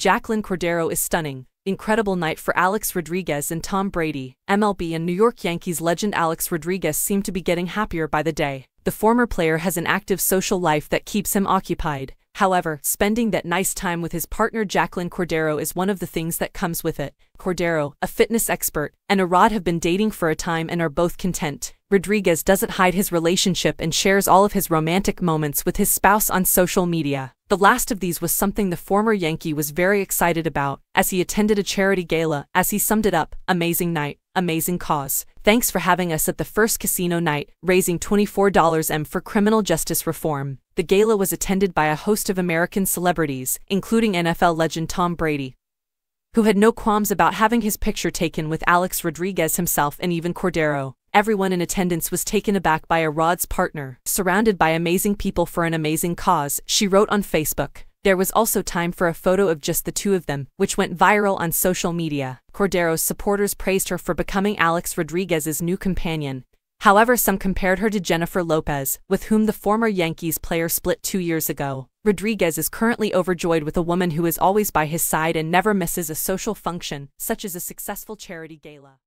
Jaclyn Cordeiro is stunning. Incredible night for Alex Rodriguez and Tom Brady. MLB and New York Yankees legend Alex Rodriguez seemed to be getting happier by the day. The former player has an active social life that keeps him occupied. However, spending that nice time with his partner Jaclyn Cordeiro is one of the things that comes with it. Cordeiro, a fitness expert, and A-Rod have been dating for a time and are both content. Rodriguez doesn't hide his relationship and shares all of his romantic moments with his spouse on social media. The last of these was something the former Yankee was very excited about, as he attended a charity gala, as he summed it up, amazing night, amazing cause. Thanks for having us at the first casino night, raising $24M for criminal justice reform. The gala was attended by a host of American celebrities, including NFL legend Tom Brady, who had no qualms about having his picture taken with Alex Rodriguez himself and even Cordeiro. Everyone in attendance was taken aback by A-Rod's partner, surrounded by amazing people for an amazing cause, she wrote on Facebook. There was also time for a photo of just the two of them, which went viral on social media. Cordeiro's supporters praised her for becoming Alex Rodriguez's new companion. However, some compared her to Jennifer Lopez, with whom the former Yankees player split two years ago. Rodriguez is currently overjoyed with a woman who is always by his side and never misses a social function, such as a successful charity gala.